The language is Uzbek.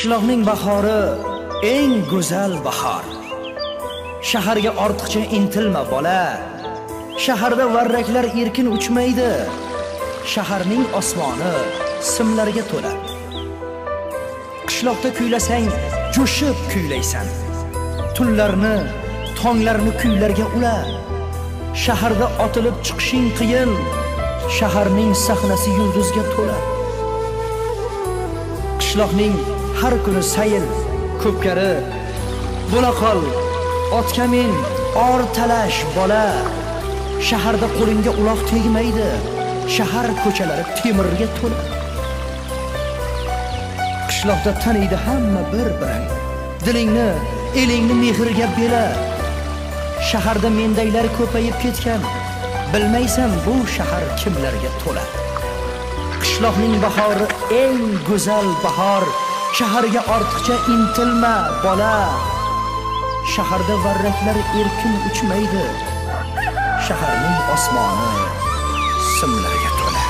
qishloqning bahori eng go'zal bahor. Shaharga ortiqcha intilma bola. Shaharda varraklar erkin uchmaydi. Shaharning osmoni simlarga to'la. Qishloqda kuylasang jo'shib kuylaysan. Tunlarni tonglarni kuylarga ula. Shaharda otilib chiqishing qiyin shaharning sahnasi yulduzga to'la. Qishloqning har kuni sayil ko'pkari bo'la qol otga min or talash bola. Shaharda qo'lingga uloq tegmaydi shahar ko'chalari temirga to'la. Qishloqda taniydi hamma bir biring dilingni elingni mehrga bela. Shaharda mendaylar ko'payib ketgan. Bilmaysan bu shahar kimlarga to'la. Qishloqning bahori eng go'zal bahor. Shaharga ortiqcha intilma bola. Shaharda varraklar erkin uchmaydi. Shaharning osmoni simlarga to'la.